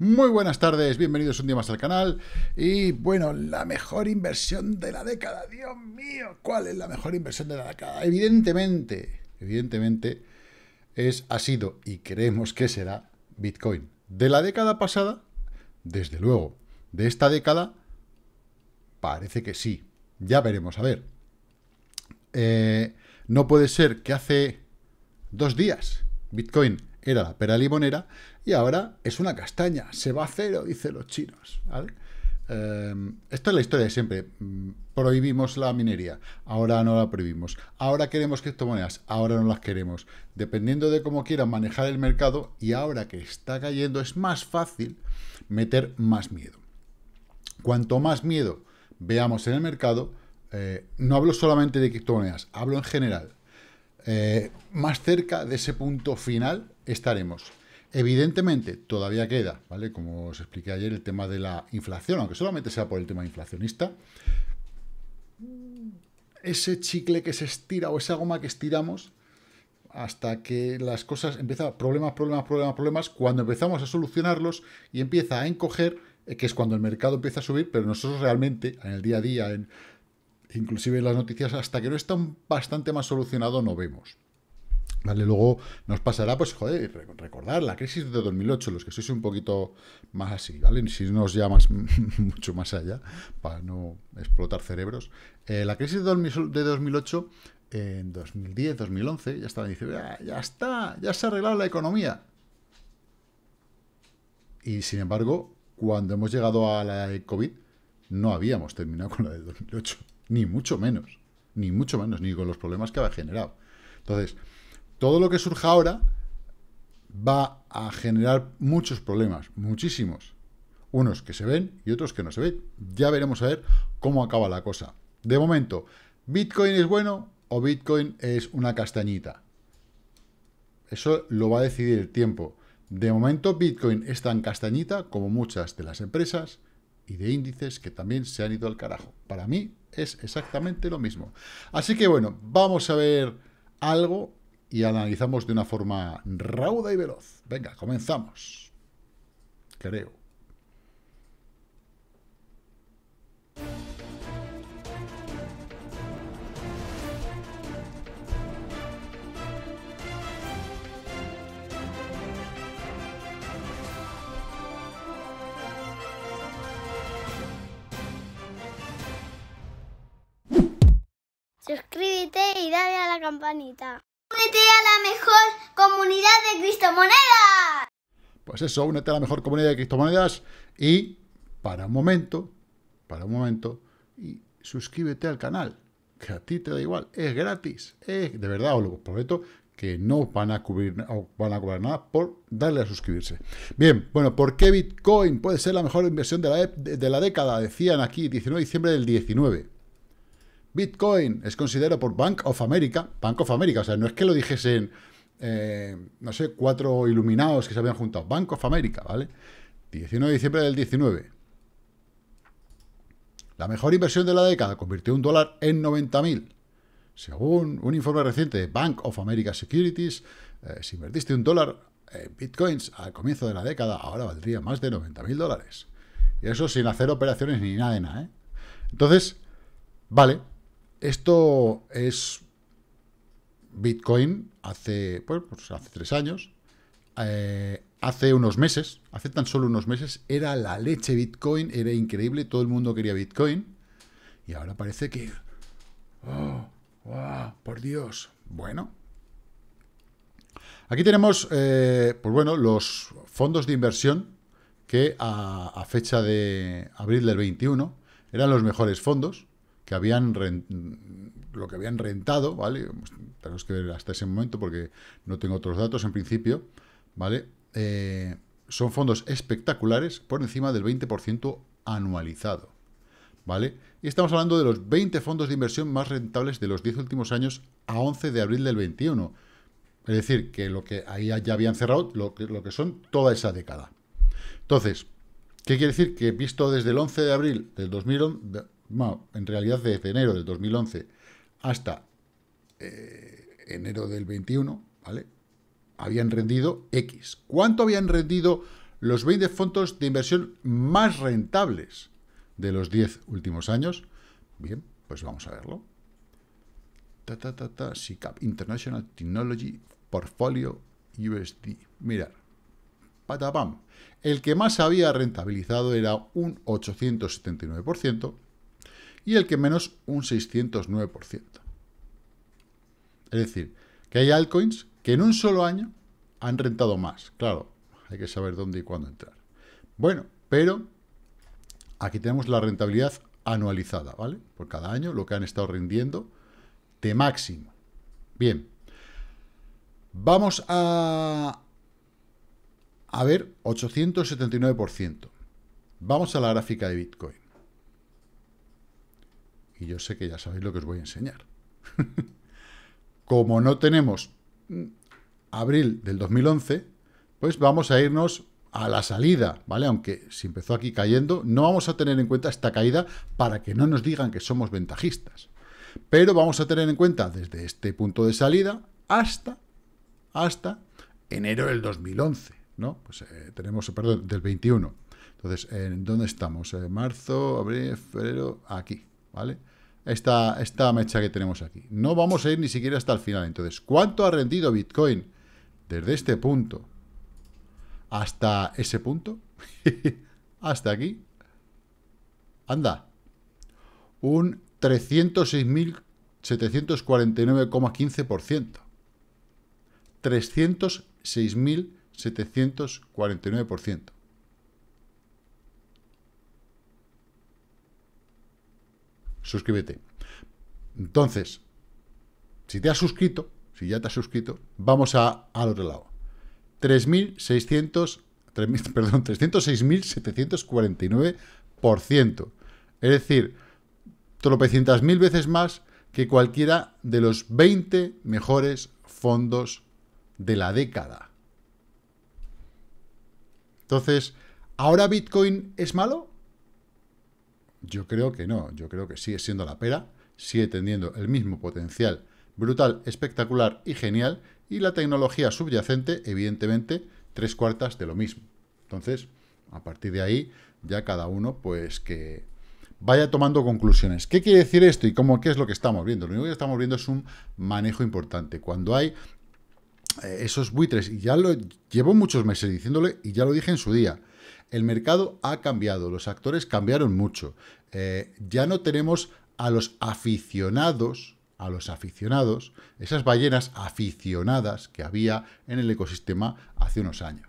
Muy buenas tardes, bienvenidos un día más al canal. Y bueno, la mejor inversión de la década, Dios mío, ¿cuál es la mejor inversión de la década? Evidentemente, evidentemente, es, ha sido y creemos que será Bitcoin. De la década pasada, desde luego. De esta década, parece que sí. Ya veremos, a ver. Eh, no puede ser que hace dos días Bitcoin era la pera limonera y ahora es una castaña, se va a cero, dicen los chinos. ¿vale? Eh, esta es la historia de siempre. Mm, prohibimos la minería, ahora no la prohibimos. Ahora queremos criptomonedas, ahora no las queremos. Dependiendo de cómo quieran manejar el mercado y ahora que está cayendo es más fácil meter más miedo. Cuanto más miedo veamos en el mercado, eh, no hablo solamente de criptomonedas, hablo en general. Eh, más cerca de ese punto final estaremos. Evidentemente, todavía queda, ¿vale? Como os expliqué ayer, el tema de la inflación, aunque solamente sea por el tema inflacionista. Ese chicle que se estira o esa goma que estiramos hasta que las cosas empiezan, problemas, problemas, problemas, problemas, cuando empezamos a solucionarlos y empieza a encoger, eh, que es cuando el mercado empieza a subir, pero nosotros realmente, en el día a día, en, inclusive en las noticias, hasta que no está bastante más solucionado, no vemos. ¿Vale? Luego nos pasará, pues, joder, recordar la crisis de 2008, los que sois un poquito más así, ¿vale? Si nos llamas mucho más allá, para no explotar cerebros. Eh, la crisis de 2008, en 2010, 2011, ya estaba diciendo, ya, ya está, ya se ha arreglado la economía. Y, sin embargo, cuando hemos llegado a la COVID, no habíamos terminado con la de 2008, ni mucho menos, ni mucho menos, ni con los problemas que había generado. Entonces, todo lo que surja ahora va a generar muchos problemas, muchísimos. Unos que se ven y otros que no se ven. Ya veremos a ver cómo acaba la cosa. De momento, ¿Bitcoin es bueno o Bitcoin es una castañita? Eso lo va a decidir el tiempo. De momento, Bitcoin es tan castañita como muchas de las empresas y de índices que también se han ido al carajo. Para mí es exactamente lo mismo. Así que bueno, vamos a ver algo y analizamos de una forma rauda y veloz. Venga, comenzamos. Creo. Suscríbete y dale a la campanita. Únete a la mejor comunidad de criptomonedas. Pues eso, únete a la mejor comunidad de criptomonedas y para un momento, para un momento, y suscríbete al canal, que a ti te da igual, es gratis, es, de verdad, os lo prometo que no van a cubrir van a cobrar nada por darle a suscribirse. Bien, bueno, ¿por qué Bitcoin puede ser la mejor inversión de la, de la década? Decían aquí, 19 de diciembre del 19. Bitcoin es considerado por Bank of America, Bank of America, o sea, no es que lo dijesen, eh, no sé, cuatro iluminados que se habían juntado, Bank of America, ¿vale? 19 de diciembre del 19. La mejor inversión de la década convirtió un dólar en 90.000. Según un informe reciente de Bank of America Securities, eh, si invertiste un dólar en bitcoins al comienzo de la década, ahora valdría más de 90.000 dólares. Y eso sin hacer operaciones ni nada de nada, ¿eh? Entonces, vale, esto es Bitcoin hace, pues, hace tres años, eh, hace unos meses, hace tan solo unos meses, era la leche Bitcoin, era increíble, todo el mundo quería Bitcoin, y ahora parece que... ¡Oh! ¡Por Dios! Bueno. Aquí tenemos, eh, pues bueno, los fondos de inversión que a fecha de abril del 21 eran los mejores fondos que habían lo que habían rentado, ¿vale? Tenemos que ver hasta ese momento porque no tengo otros datos en principio, ¿vale? Eh, son fondos espectaculares por encima del 20% anualizado, ¿vale? Y estamos hablando de los 20 fondos de inversión más rentables de los 10 últimos años a 11 de abril del 21. Es decir, que lo que ahí ya habían cerrado, lo que, son toda esa década. Entonces, ¿qué quiere decir? Que visto desde el 11 de abril del 2011, bueno, en realidad desde enero del 2011 hasta eh, enero del 21, ¿vale? Habían rendido X. ¿Cuánto habían rendido los 20 fondos de inversión más rentables de los 10 últimos años. Bien, pues vamos a verlo. Ta, ta, ta, ta, SICAP, International Technology Portfolio USD. Mirar. Patapam. El que más había rentabilizado era un 879% y el que menos un 609%. Es decir, que hay altcoins que en un solo año han rentado más. Claro, hay que saber dónde y cuándo entrar. Bueno, pero aquí tenemos la rentabilidad anualizada, ¿vale? Por cada año lo que han estado rindiendo de máximo. Bien. Vamos a, a ver 879%. Vamos a la gráfica de Bitcoin. Y yo sé que ya sabéis lo que os voy a enseñar. Como no tenemos abril del 2011, pues vamos a irnos a la salida, ¿vale? Aunque si empezó aquí cayendo, no vamos a tener en cuenta esta caída para que no nos digan que somos ventajistas. Pero vamos a tener en cuenta desde este punto de salida hasta, hasta enero del 2011, ¿no? Pues eh, tenemos, perdón, del 21. Entonces, ¿en dónde estamos? Marzo, abril, febrero, aquí, ¿vale? Esta, esta mecha que tenemos aquí. No vamos a ir ni siquiera hasta el final. Entonces, ¿cuánto ha rendido Bitcoin desde este punto hasta ese punto? hasta aquí. Anda. Un 306.749,15%. 306.749%. Suscríbete. Entonces, si te has suscrito, si ya te has suscrito, vamos a, al otro lado. 3.600, perdón, 306.749%. Es decir, tropecientas mil veces más que cualquiera de los 20 mejores fondos de la década. Entonces, ¿ahora Bitcoin es malo? Yo creo que no, yo creo que sigue siendo la pera, sigue teniendo el mismo potencial brutal, espectacular y genial, y la tecnología subyacente, evidentemente, tres cuartas de lo mismo. Entonces, a partir de ahí, ya cada uno, pues que vaya tomando conclusiones. ¿Qué quiere decir esto y cómo, qué es lo que estamos viendo? Lo único que estamos viendo es un manejo importante. Cuando hay eh, esos buitres, y ya lo llevo muchos meses diciéndole, y ya lo dije en su día, el mercado ha cambiado, los actores cambiaron mucho. Eh, ya no tenemos a los aficionados, a los aficionados, esas ballenas aficionadas que había en el ecosistema hace unos años.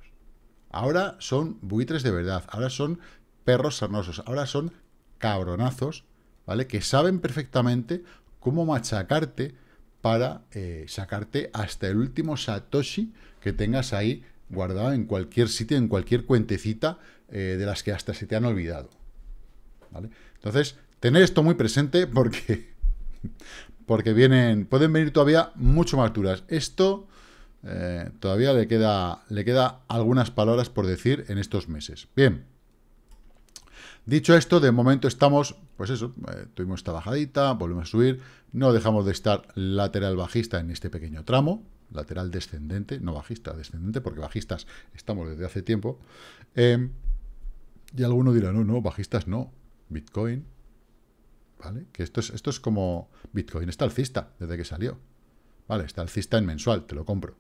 Ahora son buitres de verdad, ahora son perros sarnosos, ahora son cabronazos, ¿vale? Que saben perfectamente cómo machacarte para eh, sacarte hasta el último Satoshi que tengas ahí guardado en cualquier sitio, en cualquier cuentecita eh, de las que hasta se te han olvidado. ¿Vale? Entonces, tener esto muy presente porque, porque vienen, pueden venir todavía mucho más duras. Esto eh, todavía le queda, le queda algunas palabras por decir en estos meses. Bien. Dicho esto, de momento estamos, pues eso, eh, tuvimos esta bajadita, volvemos a subir, no dejamos de estar lateral bajista en este pequeño tramo, lateral descendente, no bajista, descendente, porque bajistas estamos desde hace tiempo. Eh, y alguno dirá, no, no, bajistas no, Bitcoin, ¿vale? Que esto es, esto es como Bitcoin está alcista desde que salió, ¿vale? Está alcista en mensual, te lo compro,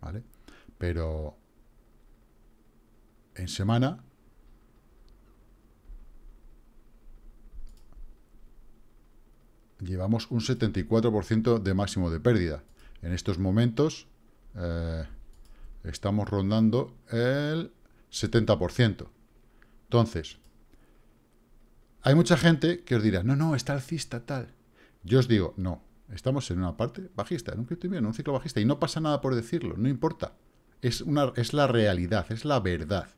¿vale? Pero en semana llevamos un 74% de máximo de pérdida. En estos momentos eh, estamos rondando el 70%. Entonces, hay mucha gente que os dirá, no, no, está alcista tal. Yo os digo, no, estamos en una parte bajista, en un en un ciclo bajista, y no pasa nada por decirlo, no importa. Es, una, es la realidad, es la verdad.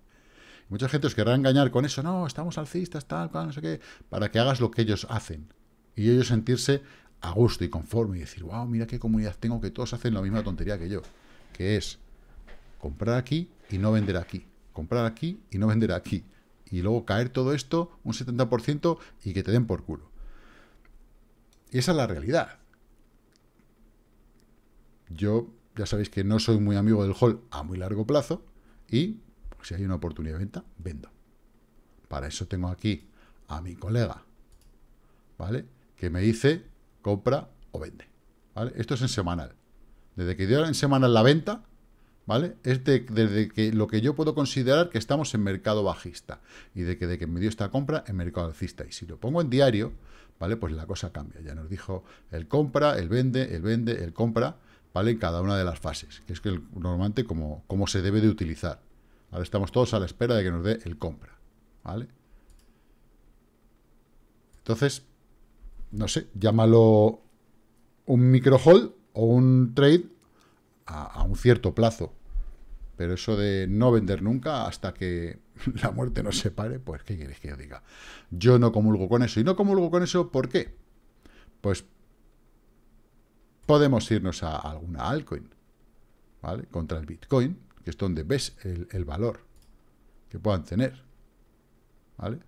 Mucha gente os querrá engañar con eso, no, estamos alcistas, tal, tal, no sé qué, para que hagas lo que ellos hacen y ellos sentirse a gusto y conforme y decir, wow, mira qué comunidad tengo que todos hacen la misma tontería que yo, que es comprar aquí y no vender aquí, comprar aquí y no vender aquí, y luego caer todo esto un 70% y que te den por culo. Y esa es la realidad. Yo ya sabéis que no soy muy amigo del hall a muy largo plazo y si hay una oportunidad de venta, vendo. Para eso tengo aquí a mi colega, ¿vale? Que me dice compra o vende, ¿vale? Esto es en semanal. Desde que dio en semanal la venta, ¿vale? Es desde que lo que yo puedo considerar que estamos en mercado bajista y de que, de que me dio esta compra en mercado alcista. Y si lo pongo en diario, ¿vale? Pues la cosa cambia. Ya nos dijo el compra, el vende, el vende, el compra, ¿vale? En cada una de las fases, que es que normalmente como, como se debe de utilizar. Ahora estamos todos a la espera de que nos dé el compra, ¿vale? Entonces, no sé, llámalo un micro hold o un trade a, un cierto plazo. Pero eso de no vender nunca hasta que la muerte nos separe, pues ¿qué quieres que yo diga? Yo no comulgo con eso. Y no comulgo con eso, ¿por qué? Pues podemos irnos a alguna altcoin, ¿vale? Contra el Bitcoin, que es donde ves el valor que puedan tener, ¿vale?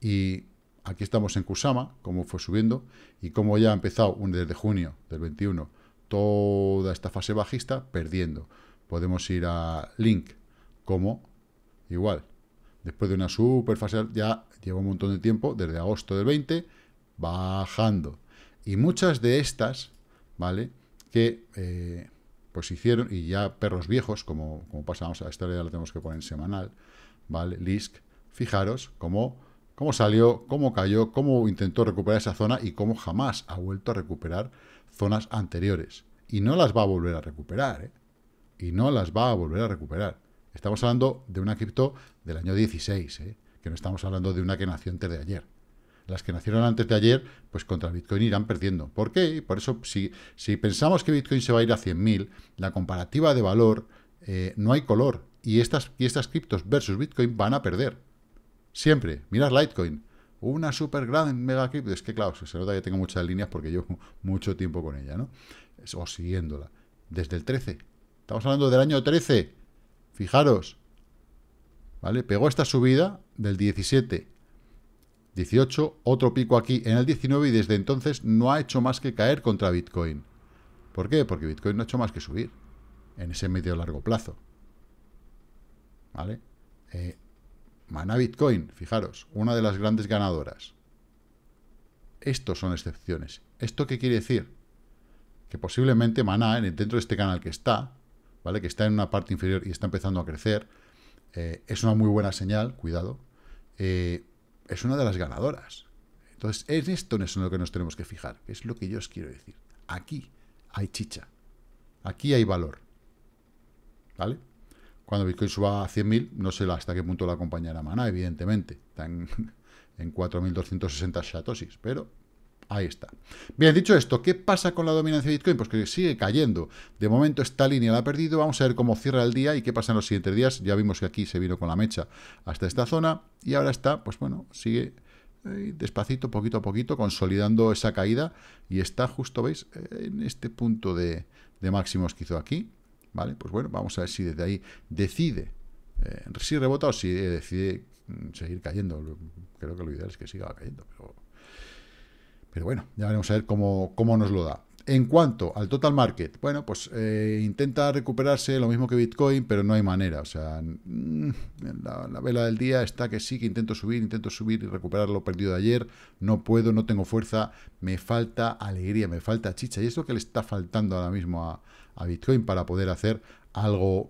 Y aquí estamos en Kusama, cómo fue subiendo, y cómo ya ha empezado desde junio del 21 toda esta fase bajista, perdiendo. Podemos ir a Link, como igual, después de una super fase, ya lleva un montón de tiempo, desde agosto del 20, bajando. Y muchas de estas, ¿vale? Que eh, pues hicieron, y ya perros viejos, como, como pasamos a esta ya la tenemos que poner en semanal, ¿vale? Lisk, fijaros cómo cómo salió, cómo cayó, cómo intentó recuperar esa zona y cómo jamás ha vuelto a recuperar zonas anteriores. Y no las va a volver a recuperar, ¿eh? Y no las va a volver a recuperar. Estamos hablando de una cripto del año 16, ¿eh? Que no estamos hablando de una que nació antes de ayer. Las que nacieron antes de ayer, pues contra Bitcoin irán perdiendo. ¿Por qué? Por eso, si, si pensamos que Bitcoin se va a ir a 100.000, la comparativa de valor eh, no hay color. Y estas, y estas criptos versus Bitcoin van a perder. Siempre. Mirad Litecoin. Una super gran mega cripto. Es que, claro, se nota que tengo muchas líneas porque llevo mucho tiempo con ella, ¿no? O siguiéndola. Desde el 13. Estamos hablando del año 13. Fijaros. ¿Vale? Pegó esta subida del 17. 18, otro pico aquí en el 19 y desde entonces no ha hecho más que caer contra Bitcoin. ¿Por qué? Porque Bitcoin no ha hecho más que subir en ese medio largo plazo. ¿Vale? Eh, Mana Bitcoin, fijaros, una de las grandes ganadoras. Estos son excepciones. ¿Esto qué quiere decir? Que posiblemente Mana, dentro de este canal que está, ¿vale? Que está en una parte inferior y está empezando a crecer, eh, es una muy buena señal, cuidado, eh, es una de las ganadoras. Entonces, es esto en lo que nos tenemos que fijar, es lo que yo os quiero decir. Aquí hay chicha, aquí hay valor, ¿vale? Cuando Bitcoin suba a 100.000, no sé hasta qué punto la acompañará Mana, evidentemente. Está en, en 4.260 satoshis, pero ahí está. Bien, dicho esto, ¿qué pasa con la dominancia de Bitcoin? Pues que sigue cayendo. De momento esta línea la ha perdido. Vamos a ver cómo cierra el día y qué pasa en los siguientes días. Ya vimos que aquí se vino con la mecha hasta esta zona y ahora está, pues bueno, sigue eh, despacito, poquito a poquito, consolidando esa caída y está justo, ¿veis? En este punto de máximos que hizo aquí. ¿Vale? Pues bueno, vamos a ver si desde ahí decide, eh, si rebota o si decide mm, seguir cayendo. Creo que lo ideal es que siga cayendo, pero, bueno, ya veremos a ver cómo, cómo nos lo da. En cuanto al total market, bueno, pues eh, intenta recuperarse lo mismo que Bitcoin, pero no hay manera. O sea, mm, la, la, vela del día está que sí, que intento subir, intento subir y recuperar lo perdido de ayer. No puedo, no tengo fuerza, me falta alegría, me falta chicha. Y es lo que le está faltando ahora mismo a, a Bitcoin para poder hacer algo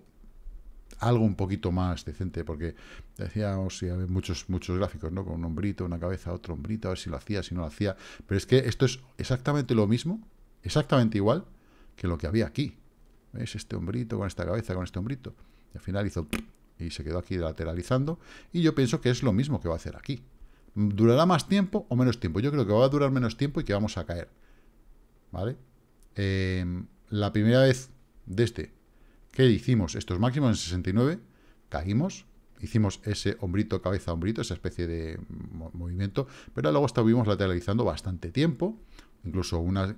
algo un poquito más decente, porque decíamos, si había muchos, muchos gráficos, ¿no? Con un hombrito, una cabeza, otro hombrito, a ver si lo hacía, si no lo hacía. Pero es que esto es exactamente lo mismo, exactamente igual que lo que había aquí. ¿Ves? Este hombrito con esta cabeza, con este hombrito. Y al final hizo y se quedó aquí lateralizando. Y yo pienso que es lo mismo que va a hacer aquí. ¿Durará más tiempo o menos tiempo? Yo creo que va a durar menos tiempo y que vamos a caer. ¿Vale? Eh, la primera vez de este que hicimos estos máximos en 69, caímos, hicimos ese hombrito, cabeza, hombrito, esa especie de movimiento, pero luego estuvimos lateralizando bastante tiempo, incluso una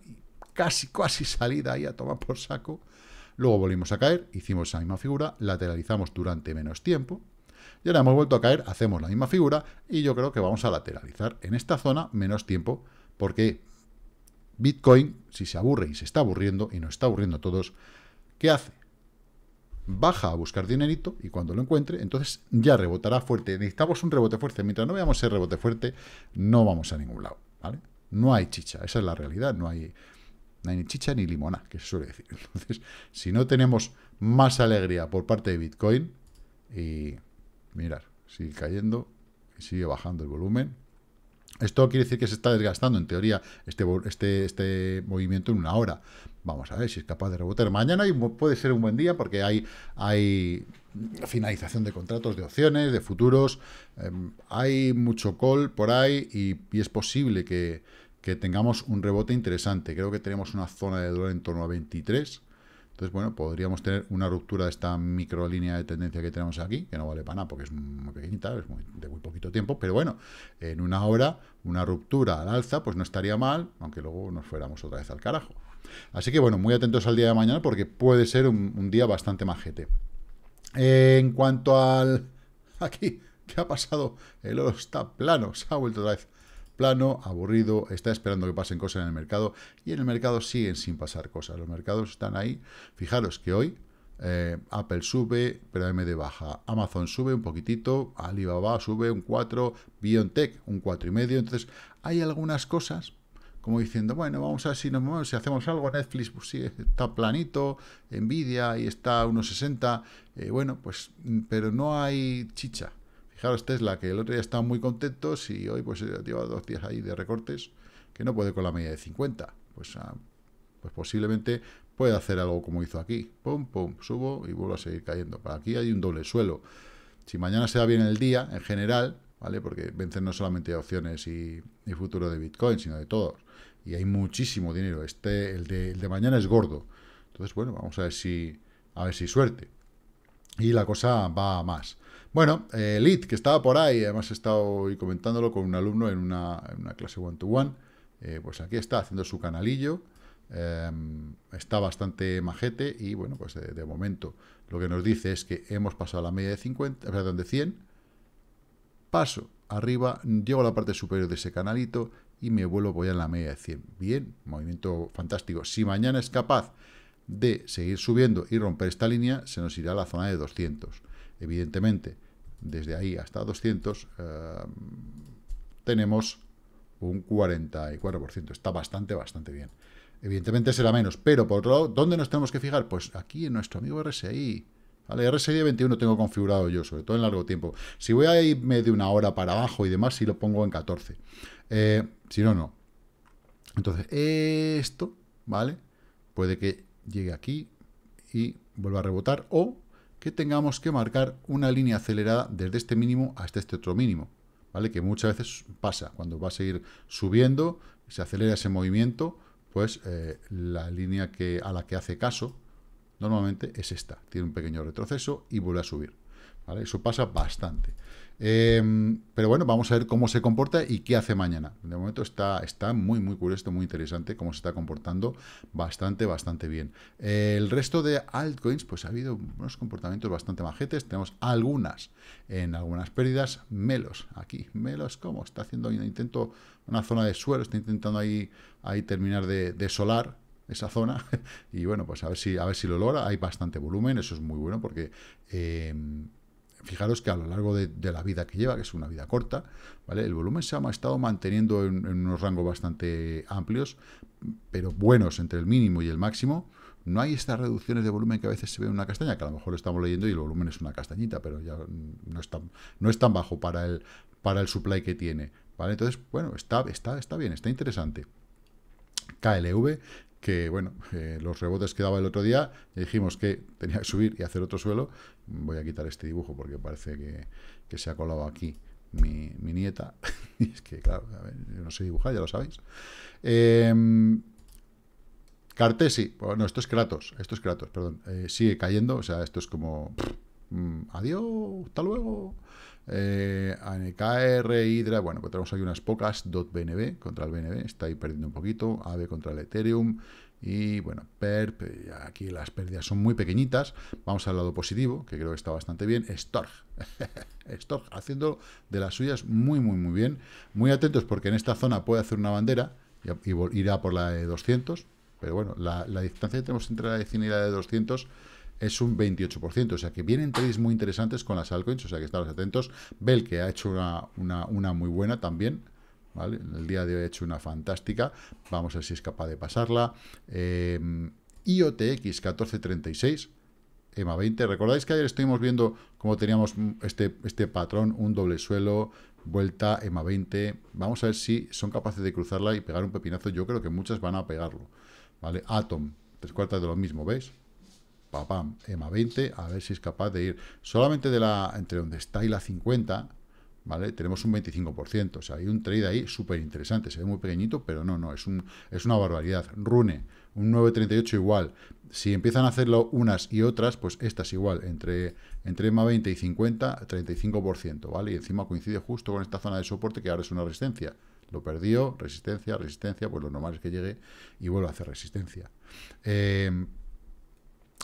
casi, casi salida ahí a tomar por saco. Luego volvimos a caer, hicimos esa misma figura, lateralizamos durante menos tiempo, y ahora hemos vuelto a caer, hacemos la misma figura, y yo creo que vamos a lateralizar en esta zona menos tiempo, porque Bitcoin, si se aburre y se está aburriendo, y nos está aburriendo a todos, ¿qué hace? baja a buscar dinerito y cuando lo encuentre, entonces ya rebotará fuerte. Necesitamos un rebote fuerte. Mientras no veamos ese rebote fuerte, no vamos a ningún lado, ¿vale? No hay chicha, esa es la realidad, no hay, ni chicha ni limona, que se suele decir. Entonces, si no tenemos más alegría por parte de Bitcoin, y mirar, sigue cayendo, sigue bajando el volumen, esto quiere decir que se está desgastando, en teoría, este, este, este movimiento en una hora. Vamos a ver si es capaz de rebotar. Mañana puede ser un buen día porque hay, hay finalización de contratos de opciones, de futuros. Em, hay mucho call por ahí y, es posible que, que, tengamos un rebote interesante. Creo que tenemos una zona de dólar en torno a 23. Entonces, bueno, podríamos tener una ruptura de esta micro línea de tendencia que tenemos aquí, que no vale para nada porque es muy pequeñita, es de muy poquito tiempo, pero bueno, en una hora, una ruptura al alza, pues no estaría mal, aunque luego nos fuéramos otra vez al carajo. Así que bueno, muy atentos al día de mañana porque puede ser un, día bastante majete. en cuanto al... Aquí, ¿qué ha pasado? El oro está plano, se ha vuelto otra vez plano, aburrido, está esperando que pasen cosas en el mercado y en el mercado siguen sin pasar cosas. Los mercados están ahí. Fijaros que hoy eh, Apple sube, pero AMD baja. Amazon sube un poquitito, Alibaba sube un 4, BioNTech un 4,5. Entonces, hay algunas cosas como diciendo, bueno, vamos a ver si, nos si hacemos algo. Netflix pues sí, está planito, Nvidia y está a unos 60. Eh, bueno, pues, pero no hay chicha. Fijaros, Tesla, que el otro día estaban muy contentos y hoy pues lleva dos días ahí de recortes que no puede con la media de 50. Pues, ah, pues posiblemente puede hacer algo como hizo aquí. Pum, pum, subo y vuelvo a seguir cayendo. Para aquí hay un doble suelo. Si mañana se va bien el día, en general, ¿vale? Porque vencen no solamente opciones y, futuro de Bitcoin, sino de todos. Y hay muchísimo dinero. Este, el de, el de mañana es gordo. Entonces, bueno, vamos a ver si, a ver si suerte. Y la cosa va a más. Bueno, eh, Lead, que estaba por ahí, además he estado hoy comentándolo con un alumno en una, clase one-to-one, eh, pues aquí está, haciendo su canalillo, em, está bastante majete y, bueno, pues de, momento lo que nos dice es que hemos pasado la media de 50, perdón, de 100, paso arriba, llego a la parte superior de ese canalito y me vuelvo a en la media de 100. Bien, movimiento fantástico. Si mañana es capaz de seguir subiendo y romper esta línea, se nos irá a la zona de 200. Evidentemente, desde ahí hasta 200 eh, tenemos un 44%. Está bastante, bastante bien. Evidentemente será menos, pero por otro lado, ¿dónde nos tenemos que fijar? Pues aquí en nuestro amigo RSI. ¿Vale? RSI 21 tengo configurado yo, sobre todo en largo tiempo. Si voy a irme de una hora para abajo y demás, si lo pongo en 14. Eh, si no, no. Entonces, esto, ¿vale? Puede que llegue aquí y vuelva a rebotar o que tengamos que marcar una línea acelerada desde este mínimo hasta este otro mínimo, ¿vale? Que muchas veces pasa, cuando va a seguir subiendo, se acelera ese movimiento, pues eh, la línea que, a la que hace caso normalmente es esta, tiene un pequeño retroceso y vuelve a subir, ¿vale? Eso pasa bastante. Em, pero bueno, vamos a ver cómo se comporta y qué hace mañana. De momento está, está muy, muy curioso, muy interesante cómo se está comportando bastante, bastante bien. el resto de altcoins, pues ha habido unos comportamientos bastante majetes. Tenemos algunas en algunas pérdidas. Melos, aquí, Melos, ¿cómo? Está haciendo un intento, una zona de suelo, está intentando ahí, ahí terminar de, solar esa zona y bueno pues a ver si a ver si lo logra hay bastante volumen eso es muy bueno porque em, fijaros que a lo largo de, la vida que lleva, que es una vida corta, ¿vale? el volumen se ha estado manteniendo en, unos rangos bastante amplios, pero buenos entre el mínimo y el máximo. No hay estas reducciones de volumen que a veces se ve en una castaña, que a lo mejor estamos leyendo y el volumen es una castañita, pero ya no es tan, no es tan bajo para el, para el supply que tiene. ¿vale? Entonces, bueno, está, está, está bien, está interesante. KLV, que bueno, eh, los rebotes que daba el otro día, dijimos que tenía que subir y hacer otro suelo. Voy a quitar este dibujo porque parece que, se ha colado aquí mi, nieta. y es que, claro, yo no sé dibujar, ya lo sabéis. Eh, Cartesi, bueno, esto es Kratos, esto es Kratos, perdón. Eh, sigue cayendo, o sea, esto es como... Mm, adiós, hasta luego. Eh, ANKR, Hydra, bueno, pues tenemos aquí unas pocas, .bnb contra el BNB, está ahí perdiendo un poquito, AVE contra el Ethereum, y bueno, PERP, eh, aquí las pérdidas son muy pequeñitas, vamos al lado positivo, que creo que está bastante bien, Storg, Storg haciendo de las suyas muy, muy, muy bien, muy atentos porque en esta zona puede hacer una bandera, y, irá por la de 200, pero bueno, la, la distancia que tenemos entre la 100 y la de 200 es un 28%, o sea que vienen trades muy interesantes con las altcoins, o sea que estaros atentos. Bell, que ha hecho una, una, muy buena también, ¿vale? El día de hoy ha hecho una fantástica, vamos a ver si es capaz de pasarla. Eh, IOTX 1436, EMA 20. ¿Recordáis que ayer estuvimos viendo cómo teníamos este, este patrón, un doble suelo, vuelta, EMA 20? Vamos a ver si son capaces de cruzarla y pegar un pepinazo. Yo creo que muchas van a pegarlo. ¿Vale? Atom, tres cuartas de lo mismo, ¿veis? Papam, EMA 20, a ver si es capaz de ir. Solamente de la entre donde está y la 50, ¿vale? Tenemos un 25%. O sea, hay un trade ahí súper interesante. Se ve muy pequeñito, pero no, no, es, un, es una barbaridad. Rune, un 9.38 igual. Si empiezan a hacerlo unas y otras, pues estas igual, entre, entre EMA 20 y 50, 35%, ¿vale? Y encima coincide justo con esta zona de soporte que ahora es una resistencia. Lo perdió, resistencia, resistencia, pues lo normal es que llegue y vuelva a hacer resistencia. Eh,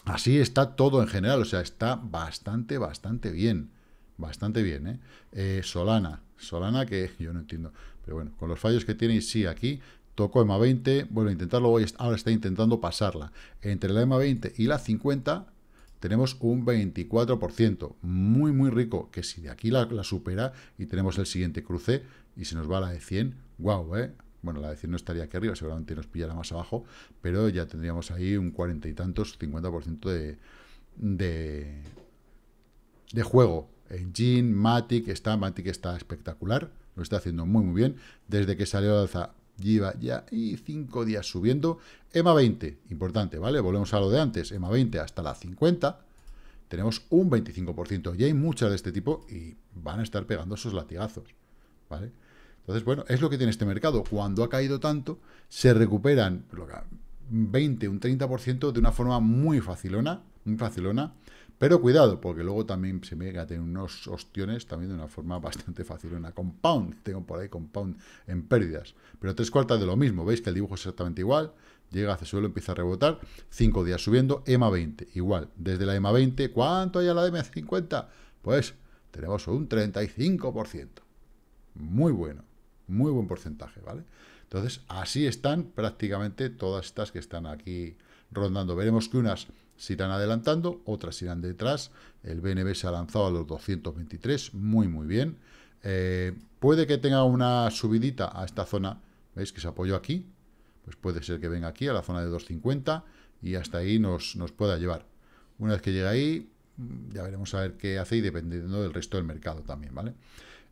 así está todo en general, o sea, está bastante, bastante bien. Bastante bien, ¿eh? ¿eh? Solana, Solana que yo no entiendo, pero bueno, con los fallos que tiene, sí, aquí tocó EMA 20, vuelve a intentarlo, ahora está intentando pasarla. Entre la EMA 20 y la 50 tenemos un 24%, muy, muy rico, que si de aquí la, supera y tenemos el siguiente cruce y se nos va la de 100, wow, ¿eh? Bueno, la de 100 no estaría aquí arriba, seguramente nos pillará más abajo, pero ya tendríamos ahí un 40 y tantos, 50% de, de, de juego. Engine, Matic, está, Matic está espectacular, lo está haciendo muy, muy bien. Desde que salió la alza lleva ya y 5 días subiendo. EMA 20, importante, ¿vale? Volvemos a lo de antes, EMA 20 hasta la 50, tenemos un 25%. Y hay muchas de este tipo y van a estar pegando esos latigazos, ¿vale? Entonces, bueno, es lo que tiene este mercado. Cuando ha caído tanto, se recuperan 20, un 30% de una forma muy facilona, muy facilona, pero cuidado, porque luego también se me a tener unos ostiones también de una forma bastante fácil. Una compound, tengo por ahí compound en pérdidas. Pero tres cuartas de lo mismo, veis que el dibujo es exactamente igual. Llega hacia suelo, empieza a rebotar. Cinco días subiendo, EMA 20, igual. Desde la EMA 20, ¿cuánto hay a la EMA 50? Pues tenemos un 35%. Muy bueno, muy buen porcentaje, ¿vale? Entonces, así están prácticamente todas estas que están aquí rondando. Veremos que unas se irán adelantando, otras irán detrás. El BNB se ha lanzado a los 223, muy, muy bien. Eh, puede que tenga una subidita a esta zona, ¿veis que se apoyó aquí? Pues puede ser que venga aquí a la zona de 250 y hasta ahí nos, nos pueda llevar. Una vez que llegue ahí, ya veremos a ver qué hace y dependiendo del resto del mercado también, ¿vale?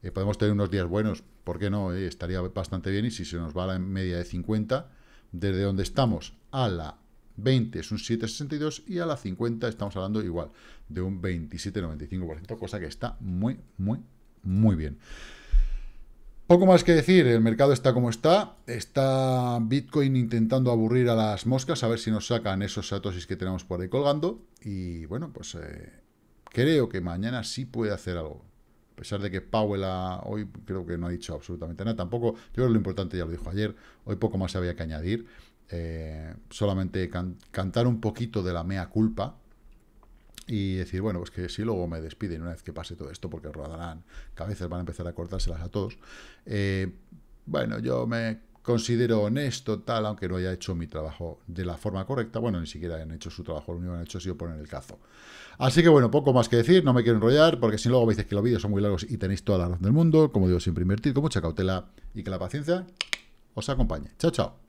Eh, podemos tener unos días buenos, ¿por qué no? Eh, estaría bastante bien y si se nos va a la media de 50, desde donde estamos a la 20 es un 7,62 y a la 50 estamos hablando igual de un 27,95%, cosa que está muy, muy, muy bien. Poco más que decir, el mercado está como está, está Bitcoin intentando aburrir a las moscas, a ver si nos sacan esos satosis que tenemos por ahí colgando, y bueno, pues eh, creo que mañana sí puede hacer algo. A pesar de que Powell hoy creo que no ha dicho absolutamente nada, tampoco, yo creo que lo importante ya lo dijo ayer, hoy poco más había que añadir. Eh, solamente cantar un poquito de la mea culpa y decir, bueno, pues que si luego me despiden una vez que pase todo esto, porque rodarán cabezas, van a empezar a cortárselas a todos. Eh, bueno, yo me considero honesto, tal, aunque no haya hecho mi trabajo de la forma correcta. Bueno, ni siquiera han hecho su trabajo, lo único que han hecho ha sido poner el cazo. Así que bueno, poco más que decir, no me quiero enrollar, porque si luego me dices que los vídeos son muy largos y tenéis toda la razón del mundo, como digo, siempre invertir con mucha cautela y que la paciencia os acompañe. Chao, chao.